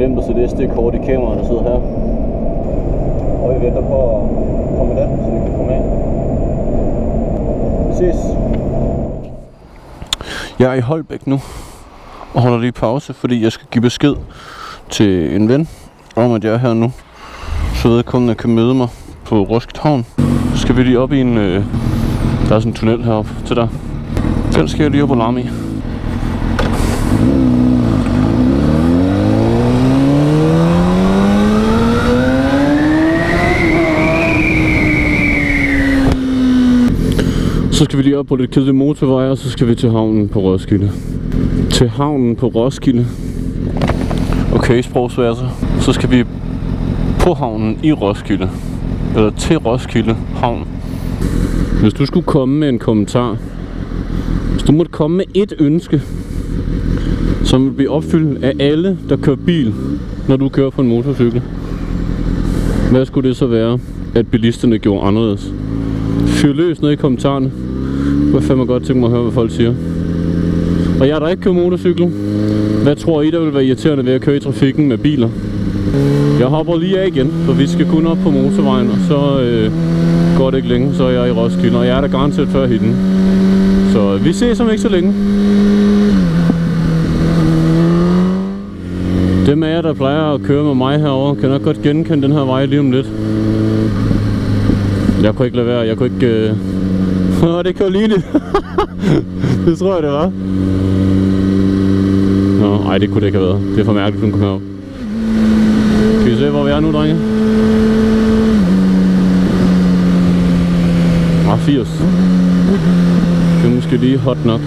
glemt at sætte SD-kort i kameraet, der sidder her. Og vi venter på at komme den, så vi kan komme af. Vi ses. Jeg er i Holbæk nu, og holder lige pause, fordi jeg skal give besked til en ven om, at jeg er her nu. Så vedkommende kan møde mig på Roskilde Havn. Så skal vi lige op i en... Øh, der er sådan en tunnel heroppe til der. Den skal jeg lige op og larme i. Så skal vi lige op på lidt kedelig motorvej, og så skal vi til havnen på Roskilde. Til havnen på Roskilde. Okay, sprogsværser. Så skal vi på havnen i Roskilde. Eller til Roskilde Havn. Hvis du skulle komme med en kommentar. Hvis du måtte komme med et ønske, som vil blive opfyldt af alle, der kører bil, når du kører på en motorcykel. Hvad skulle det så være, at bilisterne gjorde anderledes? Fyr løs ned i kommentarerne. Jeg fandme godt tænke mig at høre, hvad folk siger. Og jeg der ikke kører motorcykel, hvad tror I, der vil være irriterende ved at køre i trafikken med biler? Jeg hopper lige af igen, for vi skal kun op på motorvejen, og så øh, går det ikke længe, så er jeg i Roskilde, og jeg er der garanteret før hende. Så øh, vi ses om ikke så længe. Dem af jer, der plejer at køre med mig herover, kan nok godt genkende den her vej lige om lidt. Jeg kunne ikke lade være, jeg kunne ikke... Øh... Åh, det kan lige det tror jeg, det var. Nå, ej, det kunne det ikke have været. Det er for mærkeligt, at hun kom herop. Kan vi se, hvor vi er nu, drenge? Ah, 80. Det er måske lige hot nok.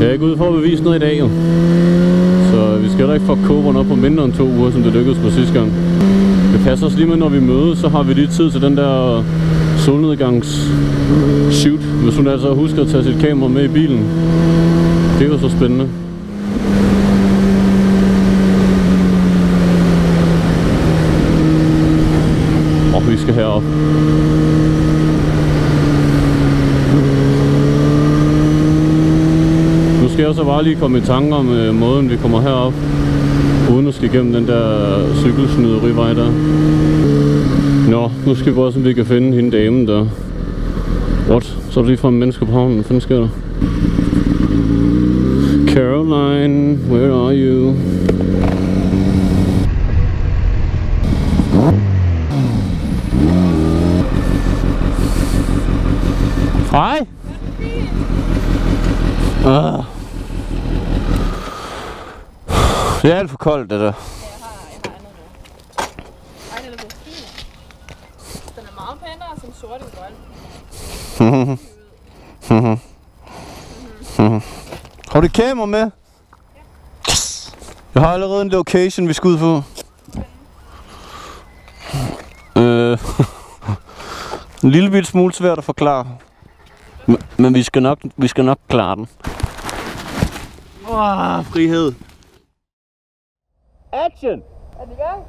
Jeg er ikke ude for at bevise noget i dag, jo. Så vi skal da ikke få kåberen op på mindre end to uger, som det lykkedes på sidste gang. Det passer os lige med, når vi mødes, så har vi lige tid til den der solnedgangs shoot. Hvis hun altså husker at tage sit kamera med i bilen. Det er jo så spændende. Og vi skal herop. Nu skal jeg så bare lige komme i tanker om øh, måden, vi kommer herop. Uden at skal igennem den der cykelsnyderivej der. Nå, nu skal vi også, se, om vi kan finde hende damen der. What? Så er det lige fra mennesker på havnen. Hvad fanden sker der? Caroline, where are you? Hej! Ah. Det er alt for koldt, det der. Jeg har, jeg har andet nu. Ej, den er blevet fin. Den er meget pænere som sort end grøn. Har du kamera med? Yes. Jeg har allerede en location, vi skal ud på. Øh, en lille bit smule svært at forklare. Men, men vi, skal nok, vi skal nok klare den. Åh, frihed. Action! Er det i gang?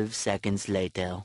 12 seconds later.